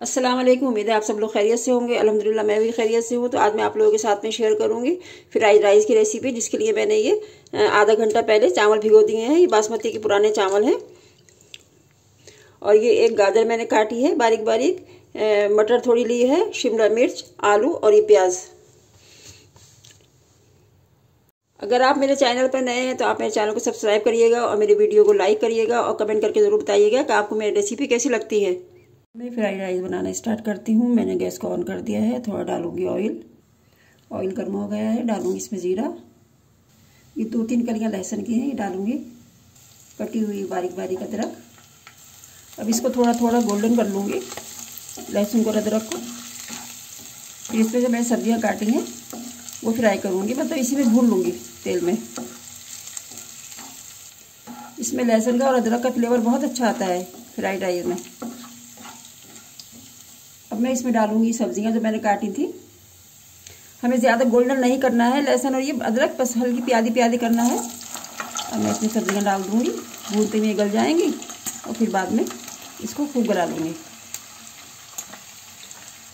अस्सलाम वालेकुम उम्मीद है आप सब लोग खैरियत से होंगे। अल्हम्दुलिल्लाह, मैं भी खैरियत से हूँ तो आज मैं आप लोगों के साथ में शेयर करूँगी फ्राइड राइस की रेसिपी जिसके लिए मैंने ये आधा घंटा पहले चावल भिगो दिए हैं। ये बासमती के पुराने चावल हैं। और ये एक गाजर मैंने काटी है बारीक बारीक मटर थोड़ी ली है, शिमला मिर्च, आलू और ये प्याज। अगर आप मेरे चैनल पर नए हैं तो आप मेरे चैनल को सब्सक्राइब करिएगा और मेरे वीडियो को लाइक करिएगा और कमेंट करके ज़रूर बताइएगा कि आपको मेरी रेसिपी कैसी लगती है। मैं फ्राइड राइस बनाना स्टार्ट करती हूँ। मैंने गैस को ऑन कर दिया है। थोड़ा डालूँगी ऑयल। ऑयल गर्म हो गया है। डालूँगी इसमें ज़ीरा। ये दो तीन कलियाँ लहसुन की हैं, ये डालूँगी। कटी हुई बारीक बारीक अदरक। अब इसको थोड़ा थोड़ा गोल्डन कर लूँगी, लहसुन को अदरक को। फिर इसमें जो मैंने सब्ज़ियाँ काटी हैं, वो फ्राई करूँगी। मतलब इसी में भून लूँगी तेल में। इसमें लहसुन का और अदरक का फ्लेवर बहुत अच्छा आता है फ्राइड राइस में। मैं इसमें डालूँगी सब्ज़ियाँ जो मैंने काटी थी। हमें ज़्यादा गोल्डन नहीं करना है, लहसुन और ये अदरक, बस हल्की प्यादी प्यादी करना है। अब मैं इसमें सब्ज़ियाँ डाल दूँगी, भूनते हुए गल जाएँगी और फिर बाद में इसको खूब गला लूँगी।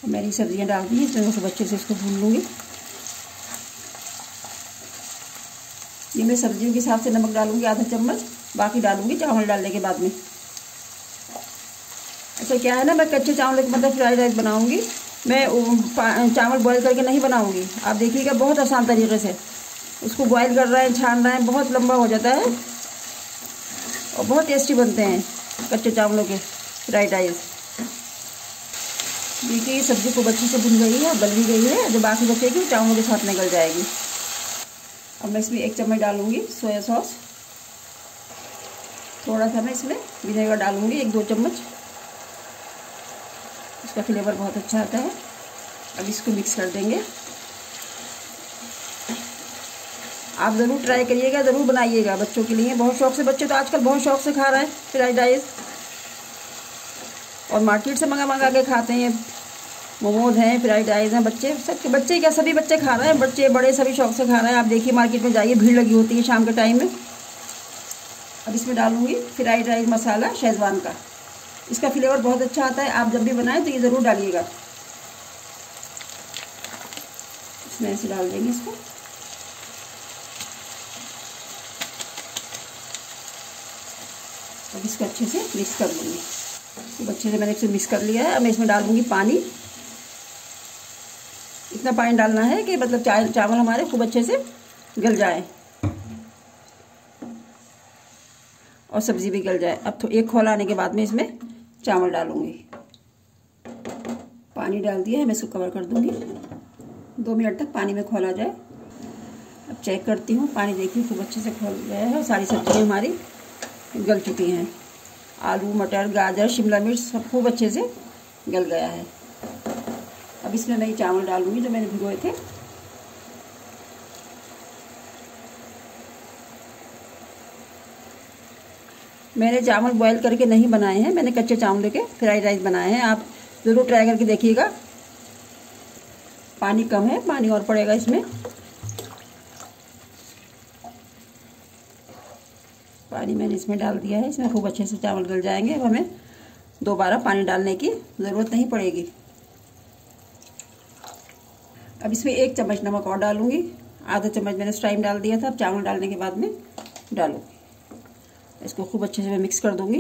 मैंने सब्ज़ियाँ डाल दी इसमें खूब अच्छे से इसको भून लूँगी। ये मैं सब्जियों के हिसाब से नमक डालूँगी, आधा चम्मच, बाकी डालूँगी चावल डालने के बाद में। अच्छा क्या है ना, मैं कच्चे चावल के मतलब फ्राइड राइस बनाऊँगी। मैं चावल बॉईल करके नहीं बनाऊँगी। आप देखिएगा, बहुत आसान तरीके से। उसको बॉईल कर रहे हैं, छान रहे हैं, बहुत लंबा हो जाता है। और बहुत टेस्टी बनते हैं कच्चे चावलों के फ्राइड राइस देखिए, ये सब्ज़ी को बच्ची से भुन गई है गल भी गई है। जो बाकी बचेगी वो चावलों के साथ निकल जाएगी। अब मैं इसमें एक चम्मच डालूँगी सोया सॉस। थोड़ा सा मैं इसमें विनेगर डालूँगी, एक दो चम्मच। इसका फ्लेवर बहुत अच्छा आता है। अब इसको मिक्स कर देंगे। आप ज़रूर ट्राई करिएगा, ज़रूर बनाइएगा बच्चों के लिए। बहुत शौक से, बच्चे तो आजकल बहुत शौक से खा रहे हैं फ्राइड राइस और मार्केट से मंगा मंगा के खाते हैं। मोमोज हैं फ्राइड राइस हैं, बच्चे सब बच्चे क्या, सभी बच्चे खा रहे हैं? बच्चे बड़े सभी शौक से खा रहे हैं। आप देखिए मार्केट में जाइए, भीड़ लगी होती है शाम के टाइम में। अब इसमें डालूँगी फ्राइड राइस मसाला शेजवान का। इसका फ्लेवर बहुत अच्छा आता है। आप जब भी बनाएँ तो ये ज़रूर डालिएगा। इसमें ऐसे डाल देंगे इसको। अब इसको अच्छे से मिक्स कर लूँगी। तो अच्छे से मैंने इसे मिक्स कर लिया है। अब मैं इसमें डाल दूँगी पानी। इतना पानी डालना है कि मतलब चावल चावल हमारे खूब अच्छे से गल जाए। और सब्ज़ी भी गल जाए। अब तो एक खोल आने के बाद में इसमें चावल डालूँगी। पानी डाल दिया है, मैं इसको कवर कर दूँगी। दो मिनट तक पानी में खोला जाए। अब चेक करती हूँ, पानी देखिए खूब अच्छे से खोल गया है, सारी सब्ज़ियाँ हमारी गल चुकी हैं। आलू, मटर, गाजर, शिमला मिर्च सब खूब अच्छे से गल गया है। अब इसमें मैं चावल डालूँगी जो मैंने भिगोए थे। मैंने चावल बॉईल करके नहीं बनाए हैं, मैंने कच्चे चावलों के फ्राइड राइस बनाए हैं। आप ज़रूर ट्राई करके देखिएगा। पानी कम है, पानी और पड़ेगा इसमें। पानी मैंने इसमें डाल दिया है, इसमें खूब अच्छे से चावल गल जाएँगे। अब हमें दोबारा पानी डालने की ज़रूरत नहीं पड़ेगी। अब इसमें एक चम्मच नमक और डालूँगी। आधा चम्मच मैंने उस टाइम डाल दिया था, अब चावल डालने के बाद में डालूँगी। इसको खूब अच्छे से मैं मिक्स कर दूँगी।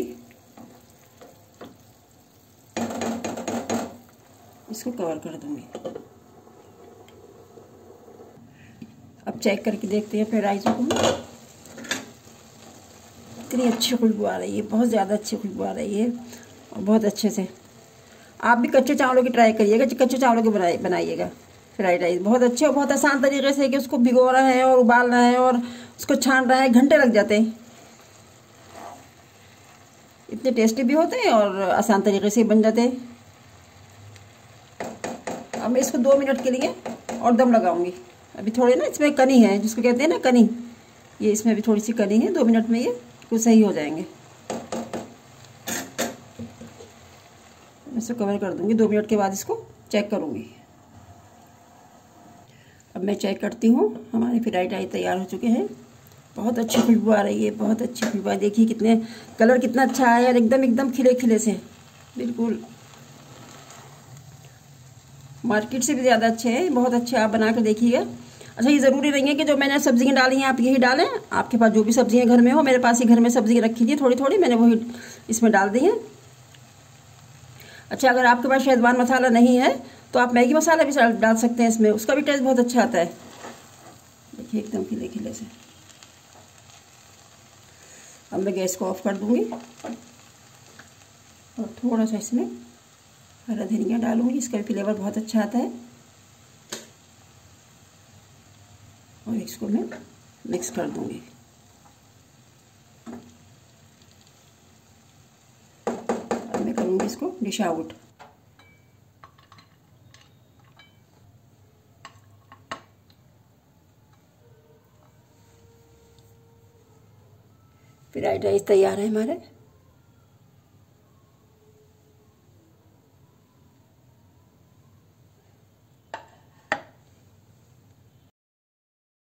इसको कवर कर दूँगी। अब चेक करके देखते हैं फिर राइस को। इतनी अच्छी खुशबू आ रही है, बहुत ज़्यादा अच्छी खुशबू आ रही है और बहुत अच्छे से। आप भी कच्चे चावलों की ट्राई करिएगा, कच्चे चावलों के बनाए बनाइएगा फ्राइड राइस बहुत अच्छे और बहुत आसान तरीके से कि उसको भिगो रहा है और उबाल रहा है और उसको छान रहा है, घंटे लग जाते हैं। इतने टेस्टी भी होते हैं और आसान तरीके से बन जाते हैं। अब मैं इसको दो मिनट के लिए और दम लगाऊँगी। अभी थोड़े ना इसमें कनी है, जिसको कहते हैं ना कनी। ये इसमें अभी थोड़ी सी कनी है, दो मिनट में ये कुछ सही हो जाएँगे। इसको कवर कर दूँगी, दो मिनट के बाद इसको चेक करूँगी। अब मैं चेक करती हूँ, हमारे फ्राइड राइस तैयार हो चुके हैं। बहुत अच्छी खुशबू आ रही है, बहुत अच्छी खुशबू है। देखिए कितने, कलर कितना अच्छा है और एकदम एकदम खिले खिले से। बिल्कुल। मार्केट से भी ज़्यादा अच्छे हैं, बहुत अच्छे आप बना कर देखिएगा। अच्छा ये ज़रूरी नहीं है कि जो मैंने सब्ज़ियाँ डाली हैं, आप यही डालें। आपके पास जो भी सब्ज़ियाँ घर में हो, मेरे पास ही घर में सब्ज़ियाँ रखी थी थोड़ी थोड़ी मैंने वही इसमें डाल दी हैं। अच्छा अगर आपके पास शेजवान मसाला नहीं है तो आप मैगी मसाला भी डाल सकते हैं इसमें, उसका भी टेस्ट बहुत अच्छा आता है। देखिए, एकदम खिले खिले से। अब मैं गैस को ऑफ़ कर दूँगी। और थोड़ा सा इसमें हरा धनिया डालूँगी, इसका भी फ्लेवर बहुत अच्छा आता है। और इसको मैं मिक्स कर दूँगी। अब मैं करूँगी इसको डिश आउट फ्राइड राइस तैयार है हमारे।